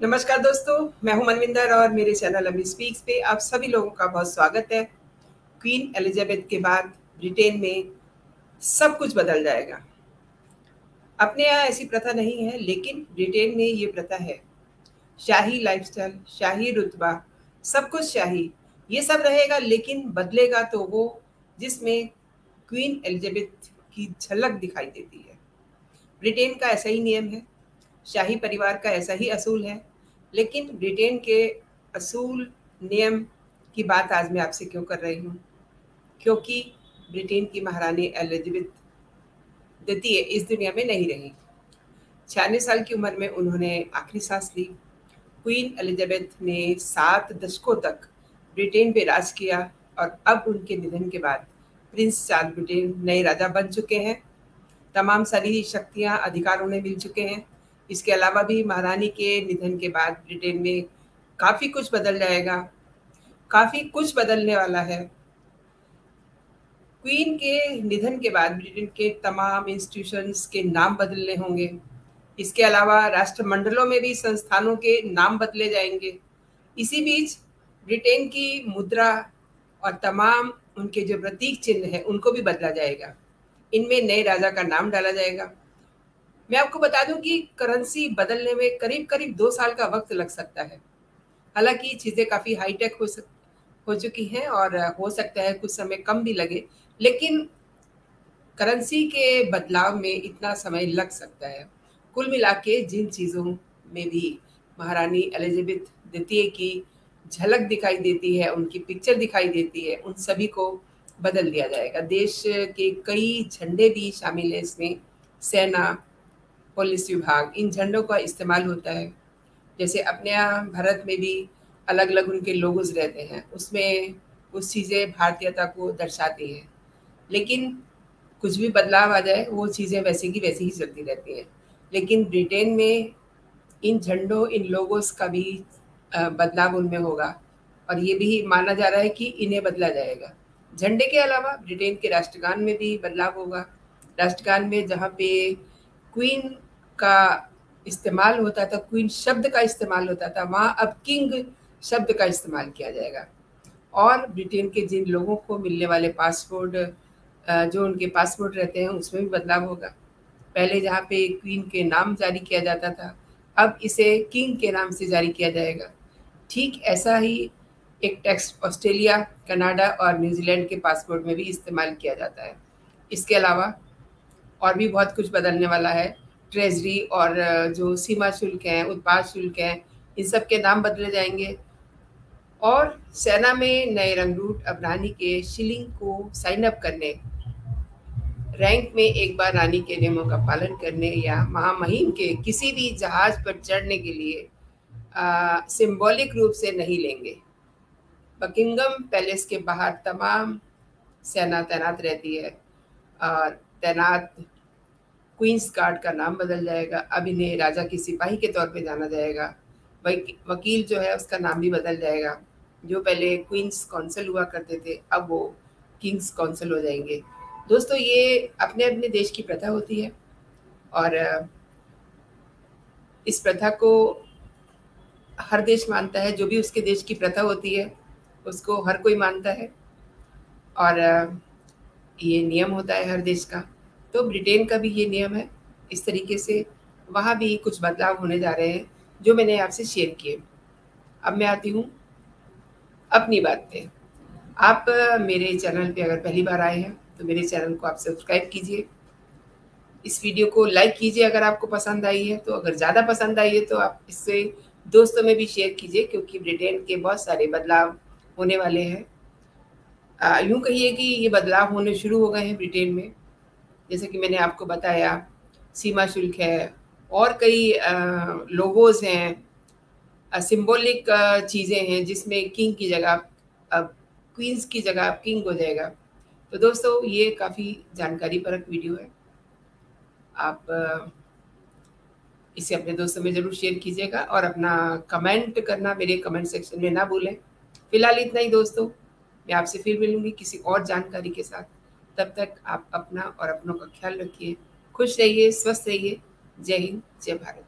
नमस्कार दोस्तों, मैं हूँ मनविंदर और मेरे चैनल अमी स्पीक्स पे आप सभी लोगों का बहुत स्वागत है। क्वीन एलिजाबेथ के बाद ब्रिटेन में सब कुछ बदल जाएगा। अपने यहाँ ऐसी प्रथा नहीं है, लेकिन ब्रिटेन में ये प्रथा है। शाही लाइफस्टाइल शाही रुतबा, सब कुछ शाही, ये सब रहेगा, लेकिन बदलेगा तो वो, जिसमें क्वीन एलिजाबेथ की झलक दिखाई देती है। ब्रिटेन का ऐसा ही नियम है। शाही परिवार का ऐसा ही असूल है। लेकिन ब्रिटेन के असूल नियम की बात आज मैं आपसे क्यों कर रही हूँ? क्योंकि ब्रिटेन की महारानी एलिजाबेथ द्वितीय इस दुनिया में नहीं रही। छियानवे साल की उम्र में उन्होंने आखिरी सांस ली। क्वीन एलिजाबेथ ने सात दशकों तक ब्रिटेन पे राज किया और अब उनके निधन के बाद प्रिंस चार्ल्स ब्रिटेन नए राजा बन चुके हैं। तमाम सारी शक्तियाँ, अधिकार उन्हें मिल चुके हैं। इसके अलावा भी महारानी के निधन के बाद ब्रिटेन में काफ़ी कुछ बदल जाएगा, काफ़ी कुछ बदलने वाला है। क्वीन के निधन के बाद ब्रिटेन के तमाम इंस्टीट्यूशंस के नाम बदलने होंगे। इसके अलावा राष्ट्रमंडलों में भी संस्थानों के नाम बदले जाएँगे। इसी बीच ब्रिटेन की मुद्रा और तमाम उनके जो प्रतीक चिन्ह है, उनको भी बदला जाएगा। इनमें नए राजा का नाम डाला जाएगा। मैं आपको बता दूँ कि करेंसी बदलने में करीब करीब दो साल का वक्त लग सकता है। हालाँकि चीज़ें काफ़ी हाईटेक हो सक, हो चुकी हैं और हो सकता है कुछ समय कम भी लगे, लेकिन करेंसी के बदलाव में इतना समय लग सकता है। कुल मिला के जिन चीज़ों में भी महारानी एलिजाबेथ द्वितीय की झलक दिखाई देती है, उनकी पिक्चर दिखाई देती है, उन सभी को बदल दिया जाएगा। देश के कई झंडे भी शामिल हैं इसमें। सेना पुलिस विभाग, इन झंडों का इस्तेमाल होता है। जैसे अपने यहाँ भारत में भी अलग अलग उनके लोगोज रहते हैं। उसमें कुछ चीज़ें भारतीयता को दर्शाती हैं। लेकिन कुछ भी बदलाव आ जाए, वो चीज़ें वैसे की वैसी ही चलती रहती हैं। लेकिन ब्रिटेन में इन झंडों, इन लोगोस का भी बदलाव उनमें होगा। और ये भी माना जा रहा है कि इन्हें बदला जाएगा। झंडे के अलावा ब्रिटेन के राष्ट्रगान में भी बदलाव होगा। राष्ट्रगान में जहाँ पे क्वीन का इस्तेमाल होता था क्वीन शब्द का इस्तेमाल होता था, वहाँ अब किंग शब्द का इस्तेमाल किया जाएगा। और ब्रिटेन के जिन लोगों को मिलने वाले पासपोर्ट जो उनके पासपोर्ट रहते हैं, उसमें भी बदलाव होगा। पहले जहाँ पे क्वीन के नाम जारी किया जाता था, अब इसे किंग के नाम से जारी किया जाएगा। ठीक ऐसा ही एक टेक्स्ट ऑस्ट्रेलिया कनाडा और न्यूजीलैंड के पासपोर्ट में भी इस्तेमाल किया जाता है। इसके अलावा और भी बहुत कुछ बदलने वाला है। ट्रेजरी और जो सीमा शुल्क हैं, उत्पाद शुल्क हैं, इन सब के नाम बदले जाएँगे। और सेना में नए रंगरूट अब रानी के शिलिंग को साइन अप करने रैंक में एक बार रानी के नियमों का पालन करने या महामहिम के किसी भी जहाज़ पर चढ़ने के लिए सिंबॉलिक रूप से नहीं लेंगे। बकिंगम पैलेस के बाहर तमाम सेना तैनात रहती है और तैनात क्वींस गार्ड का नाम बदल जाएगा अब इन्हें राजा की सिपाही के तौर पे जाना जाएगा। वकील जो है उसका नाम भी बदल जाएगा। जो पहले क्वींस काउंसिल हुआ करते थे, अब वो किंग्स काउंसिल हो जाएँगे। दोस्तों, ये अपने अपने देश की प्रथा होती है और, इस प्रथा को हर देश मानता है। जो भी उसके देश की प्रथा होती है, उसको हर कोई मानता है और, ये नियम होता है हर देश का। तो ब्रिटेन का भी ये नियम है, इस तरीके से वहाँ भी कुछ बदलाव होने जा रहे हैं, जो मैंने आपसे शेयर किए। अब मैं आती हूँ अपनी बात पे। आप मेरे चैनल पे अगर पहली बार आए हैं तो मेरे चैनल को आप सब्सक्राइब कीजिए। इस वीडियो को लाइक कीजिए अगर आपको पसंद आई है तो अगर ज़्यादा पसंद आई है तो आप इससे दोस्तों में भी शेयर कीजिए, क्योंकि ब्रिटेन के बहुत सारे बदलाव होने वाले हैं। यूँ कहिए कि ये बदलाव होने शुरू हो गए हैं ब्रिटेन में। जैसे कि मैंने आपको बताया, सीमा शुल्क है और कई लोगोज हैं सिंबॉलिक चीज़ें हैं जिसमें किंग की जगह अब क्वींस की जगह अब किंग हो जाएगा। तो दोस्तों, ये काफ़ी जानकारी परक वीडियो है। आप इसे अपने दोस्तों में ज़रूर शेयर कीजिएगा और अपना कमेंट करना मेरे कमेंट सेक्शन में ना भूलें। फ़िलहाल इतना ही दोस्तों। मैं आपसे फिर मिलूँगी किसी और जानकारी के साथ। तब तक आप अपना और अपनों का ख्याल रखिए। खुश रहिए, स्वस्थ रहिए। जय हिंद, जय भारत।